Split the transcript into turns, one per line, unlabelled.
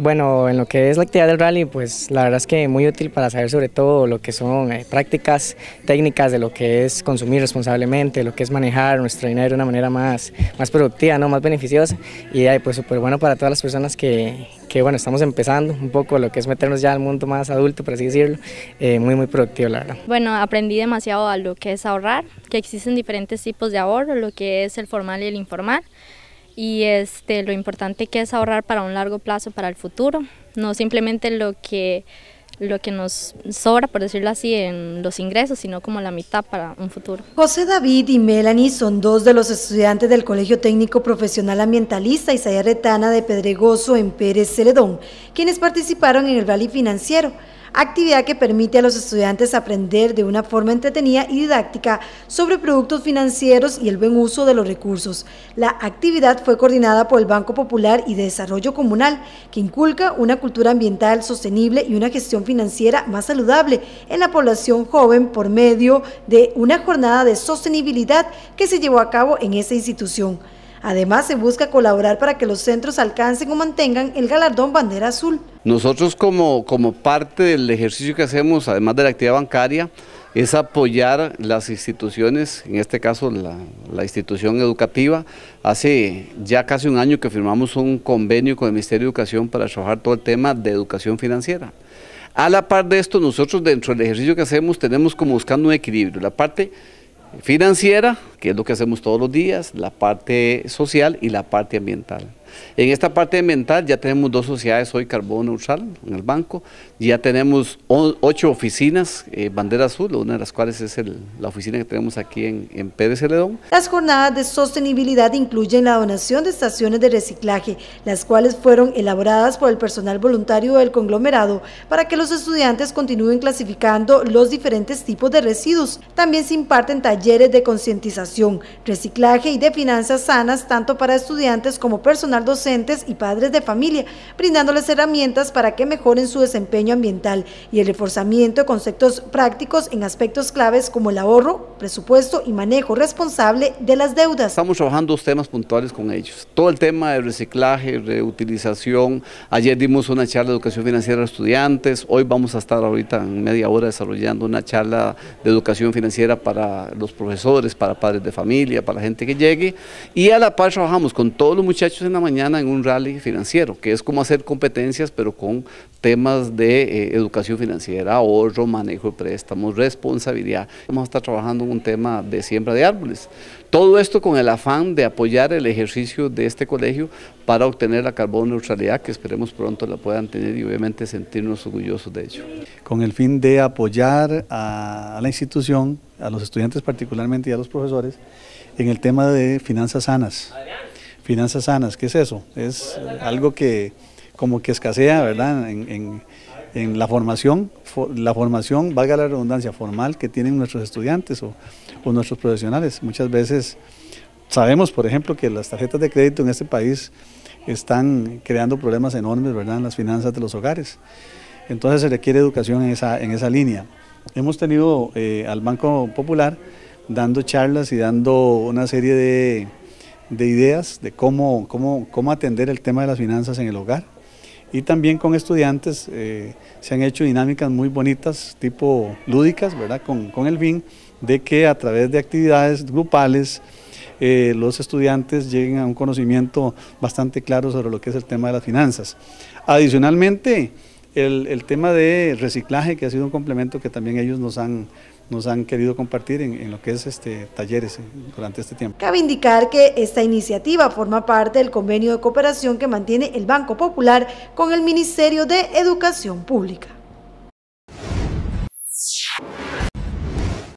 Bueno, en lo que es la actividad del rally, pues la verdad es que muy útil para saber sobre todo lo que son eh, prácticas técnicas de lo que es consumir responsablemente, lo que es manejar nuestro dinero de una manera más, más productiva, ¿no? más beneficiosa y pues súper bueno para todas las personas que, que, bueno, estamos empezando un poco lo que es meternos ya al mundo más adulto, por así decirlo, eh, muy muy productivo la verdad.
Bueno, aprendí demasiado a lo que es ahorrar, que existen diferentes tipos de ahorro, lo que es el formal y el informal y este, lo importante que es ahorrar para un largo plazo para el futuro, no simplemente lo que, lo que nos sobra, por decirlo así, en los ingresos, sino como la mitad para un futuro.
José David y Melanie son dos de los estudiantes del Colegio Técnico Profesional Ambientalista Isaya Retana de Pedregoso en Pérez Celedón, quienes participaron en el rally financiero actividad que permite a los estudiantes aprender de una forma entretenida y didáctica sobre productos financieros y el buen uso de los recursos. La actividad fue coordinada por el Banco Popular y de Desarrollo Comunal, que inculca una cultura ambiental sostenible y una gestión financiera más saludable en la población joven por medio de una jornada de sostenibilidad que se llevó a cabo en esta institución. Además, se busca colaborar para que los centros alcancen o mantengan el galardón Bandera Azul.
Nosotros como, como parte del ejercicio que hacemos, además de la actividad bancaria, es apoyar las instituciones, en este caso la, institución educativa. Hace ya casi un año que firmamos un convenio con el Ministerio de Educación para trabajar todo el tema de educación financiera. A la par de esto, nosotros dentro del ejercicio que hacemos tenemos como buscando un equilibrio. La parte financiera, que es lo que hacemos todos los días, la parte social y la parte ambiental. En esta parte ambiental ya tenemos dos sociedades hoy carbono neutral en el banco, ya tenemos ocho oficinas, eh, bandera azul, una de las cuales es la oficina que tenemos aquí en, en Pérez Celedón.
Las jornadas de sostenibilidad incluyen la donación de estaciones de reciclaje, las cuales fueron elaboradas por el personal voluntario del conglomerado para que los estudiantes continúen clasificando los diferentes tipos de residuos. También se imparten talleres de concientización, reciclaje y de finanzas sanas tanto para estudiantes como personal docentes y padres de familia, brindándoles herramientas para que mejoren su desempeño ambiental y el reforzamiento de conceptos prácticos en aspectos claves como el ahorro, presupuesto y manejo responsable de las deudas.
Estamos trabajando dos temas puntuales con ellos. Todo el tema de reciclaje, reutilización. Ayer dimos una charla de educación financiera a estudiantes. Hoy vamos a estar ahorita en media hora desarrollando una charla de educación financiera para los profesores, para padres de familia, para la gente que llegue. Y a la par trabajamos con todos los muchachos en la mañana mañana en un rally financiero, que es como hacer competencias, pero con temas de eh, educación financiera, ahorro, manejo de préstamos, responsabilidad. Vamos a estar trabajando en un tema de siembra de árboles. Todo esto con el afán de apoyar el ejercicio de este colegio para obtener la carbono neutralidad, que esperemos pronto la puedan tener y obviamente sentirnos orgullosos de ello.
Con el fin de apoyar a la institución, a los estudiantes particularmente y a los profesores, en el tema de finanzas sanas. Finanzas sanas, ¿qué es eso? Es algo que como que escasea, ¿verdad? En, la formación, la formación, valga la redundancia, formal que tienen nuestros estudiantes o, nuestros profesionales. Muchas veces sabemos, por ejemplo, que las tarjetas de crédito en este país están creando problemas enormes, ¿verdad?, en las finanzas de los hogares. Entonces se requiere educación en esa, en esa línea. Hemos tenido eh, al Banco Popular dando charlas y dando una serie de de ideas de cómo, cómo, cómo atender el tema de las finanzas en el hogar. Y también con estudiantes eh, se han hecho dinámicas muy bonitas, tipo lúdicas, ¿verdad? Con, con el fin de que a través de actividades grupales eh, los estudiantes lleguen a un conocimiento bastante claro sobre lo que es el tema de las finanzas. Adicionalmente, el, el tema de reciclaje, que ha sido un complemento que también ellos nos han nos han querido compartir en, lo que es este talleres eh, durante este tiempo.
Cabe indicar que esta iniciativa forma parte del convenio de cooperación que mantiene el Banco Popular con el Ministerio de Educación Pública.